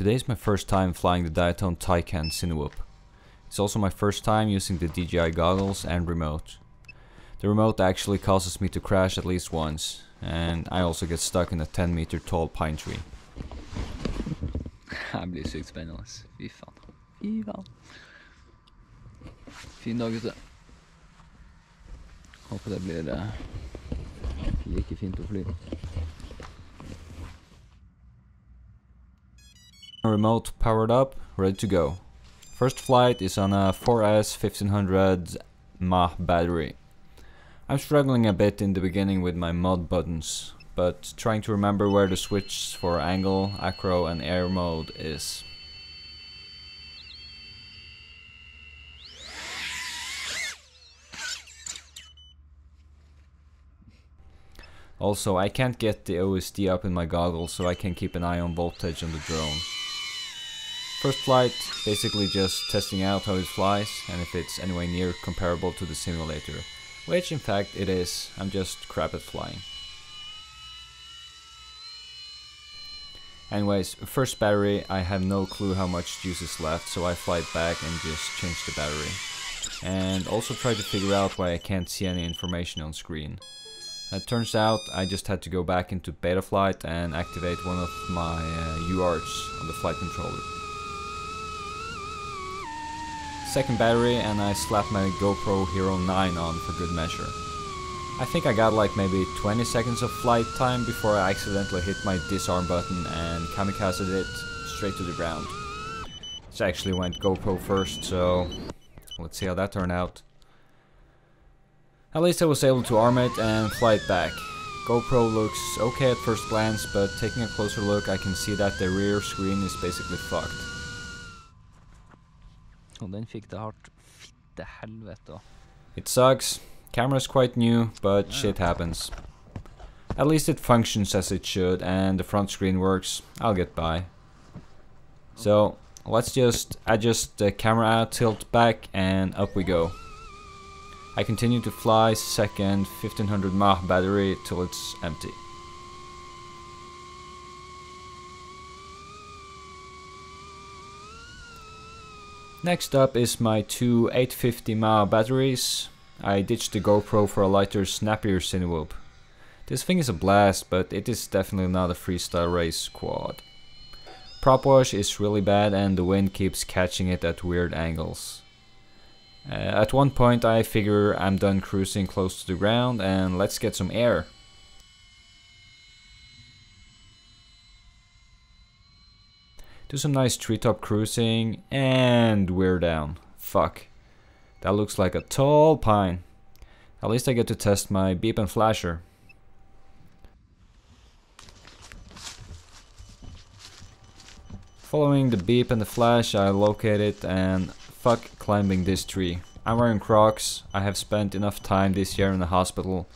Today is my first time flying the Diatone Taycan Cinewhoop. It's also my first time using the DJI goggles and remote. The remote actually causes me to crash at least once, and I also get stuck in a 10 meter tall pine tree. Det blir sykt spennende. Fy faen. Fy faen. Fin dag ute. Håper det blir eh, like fint å fly. Remote powered up, ready to go. First flight is on a 4S 1500 mAh battery. I'm struggling a bit in the beginning with my mod buttons, but trying to remember where the switch for angle, acro and air mode is. Also, I can't get the OSD up in my goggles, so I can keep an eye on voltage on the drone. First flight, basically just testing out how it flies and if it's anywhere near comparable to the simulator. Which in fact it is, I'm just crap at flying. Anyways, first battery, I have no clue how much juice is left, so I fly back and just change the battery. And also try to figure out why I can't see any information on screen. It turns out I just had to go back into Betaflight and activate one of my uh, UARTs on the flight controller. Second battery and I slapped my GoPro Hero 9 on for good measure. I think I got like maybe 20 seconds of flight time before I accidentally hit my disarm button and kamikazed it straight to the ground. It actually went GoPro first, so let's see how that turned out. At least I was able to arm it and fly it back. GoPro looks okay at first glance, but taking a closer look I can see that the rear screen is basically fucked. Og den fikk det hardt. Fitte helvete. It sucks. Camera's quite new, but shit happens. At least it functions as it should and the front screen works. I'll get by. So, let's just adjust the camera tilt back and up we go. I continue to fly second 1500 mAh battery till it's empty. Next up is my two 850 mAh batteries. I ditched the GoPro for a lighter, snappier Cinewhoop. This thing is a blast, but it is definitely not a freestyle race quad. Prop wash is really bad and the wind keeps catching it at weird angles. Uh, at one point I figure I'm done cruising close to the ground and let's get some air. Do some nice treetop cruising and we're down. Fuck. That looks like a tall pine. At least I get to test my beep and flasher. Following the beep and the flash I locate it and fuck climbing this tree. I'm wearing crocs, I have spent enough time this year in the hospital.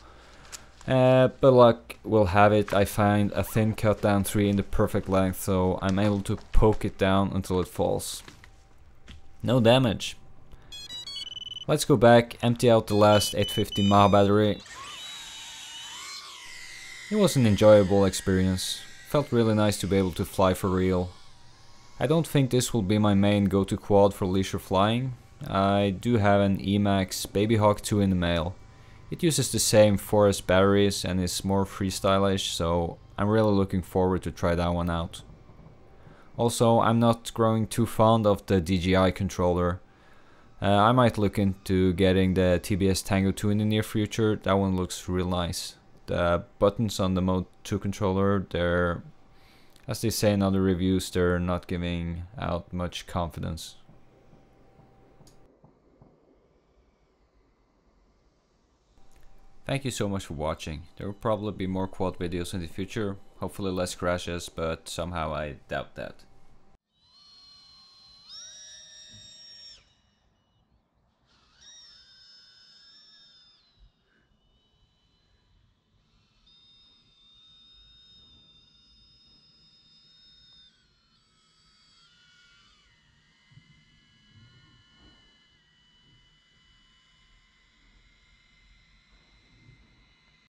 Uh, but luck will have it, I find a thin cut down tree in the perfect length so I'm able to poke it down until it falls. No damage. Let's go back, empty out the last 850 mAh battery. It was an enjoyable experience. Felt really nice to be able to fly for real. I don't think this will be my main go-to quad for leisure flying. I do have an Emax Babyhawk 2 in the mail. It uses the same 4S batteries and is more freestylish, so I'm really looking forward to try that one out. Also, I'm not growing too fond of the DJI controller. Uh, I might look into getting the TBS Tango 2 in the near future, that one looks real nice. The buttons on the Mode 2 controller, they're as they say in other reviews, they're not giving out much confidence. Thank you so much for watching. There will probably be more quad videos in the future, hopefully less crashes, but somehow I doubt that.